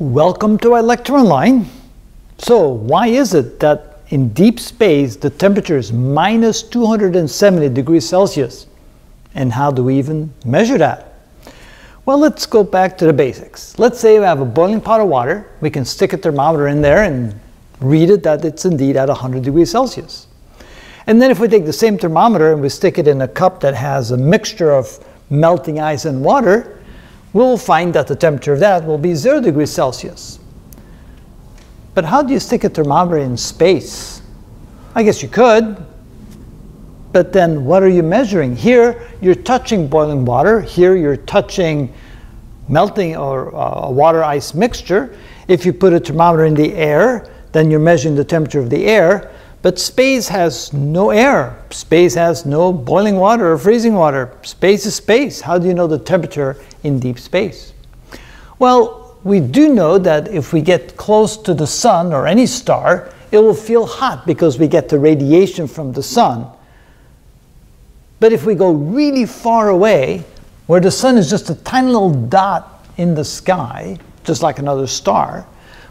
Welcome to ilectureonline. So why is it that in deep space the temperature is minus 270 degrees Celsius? And how do we even measure that? Well, let's go back to the basics. Let's say we have a boiling pot of water. We can stick a thermometer in there and read it that it's indeed at 100 degrees Celsius. And then if we take the same thermometer and we stick it in a cup that has a mixture of melting ice and water, we'll find that the temperature of that will be 0 degrees Celsius. But how do you stick a thermometer in space? I guess you could, but then what are you measuring? Here you're touching boiling water, here you're touching melting or uh, a water ice mixture. If you put a thermometer in the air, then you're measuring the temperature of the air. But space has no air. Space has no boiling water or freezing water. Space is space. How do you know the temperature in deep space? Well, we do know that if we get close to the sun or any star, it will feel hot because we get the radiation from the sun. But if we go really far away, where the sun is just a tiny little dot in the sky, just like another star,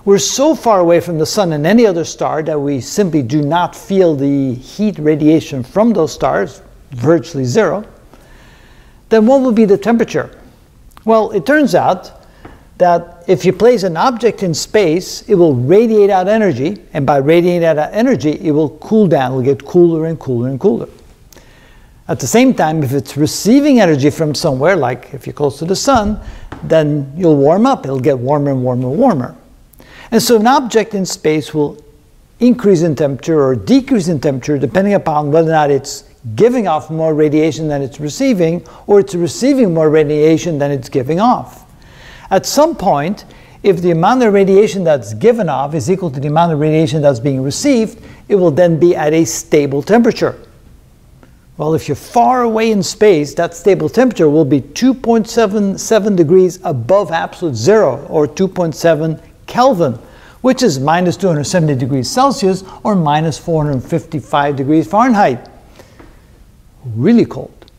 we're so far away from the sun and any other star that we simply do not feel the heat radiation from those stars, virtually zero, then what will be the temperature? Well, it turns out that if you place an object in space, it will radiate out energy, and by radiating out energy, it will cool down, it will get cooler and cooler and cooler. At the same time, if it's receiving energy from somewhere, like if you're close to the sun, then you'll warm up, it'll get warmer and warmer and warmer. And so an object in space will increase in temperature or decrease in temperature depending upon whether or not it's giving off more radiation than it's receiving or it's receiving more radiation than it's giving off. At some point, if the amount of radiation that's given off is equal to the amount of radiation that's being received, it will then be at a stable temperature. Well, if you're far away in space, that stable temperature will be 2.77 degrees above absolute zero, or 2.7 Kelvin, which is minus 270 degrees Celsius or minus 455 degrees Fahrenheit. Really cold.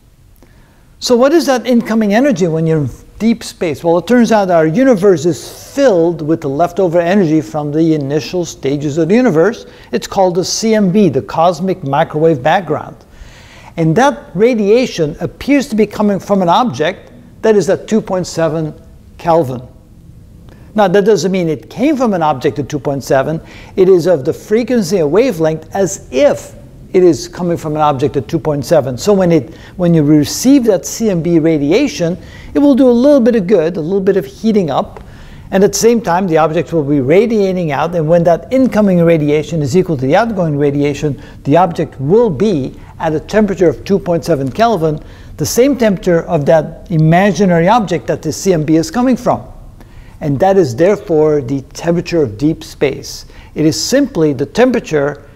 So what is that incoming energy when you're in deep space? Well, it turns out our universe is filled with the leftover energy from the initial stages of the universe. It's called the CMB, the cosmic microwave background. And that radiation appears to be coming from an object that is at 2.7 Kelvin. Now, that doesn't mean it came from an object at 2.7. It is of the frequency and wavelength as if it is coming from an object at 2.7. So when, it, when you receive that CMB radiation, it will do a little bit of good, a little bit of heating up, and at the same time, the object will be radiating out, and when that incoming radiation is equal to the outgoing radiation, the object will be at a temperature of 2.7 Kelvin, the same temperature of that imaginary object that the CMB is coming from and that is therefore the temperature of deep space. It is simply the temperature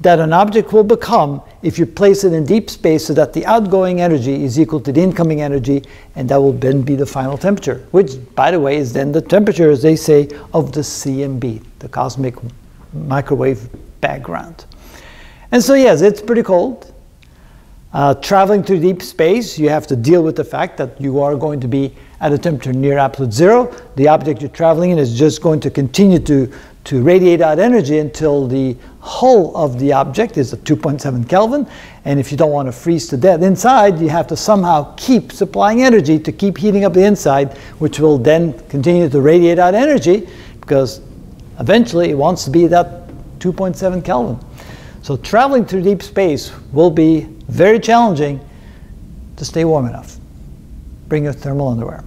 that an object will become if you place it in deep space so that the outgoing energy is equal to the incoming energy, and that will then be the final temperature, which, by the way, is then the temperature, as they say, of the CMB, the cosmic microwave background. And so, yes, it's pretty cold. Uh, traveling through deep space, you have to deal with the fact that you are going to be at a temperature near absolute zero. The object you're traveling in is just going to continue to, to radiate out energy until the hull of the object is at 2.7 Kelvin. And if you don't want to freeze to death inside, you have to somehow keep supplying energy to keep heating up the inside, which will then continue to radiate out energy because eventually it wants to be that 2.7 Kelvin. So traveling through deep space will be very challenging to stay warm enough. Bring your thermal underwear.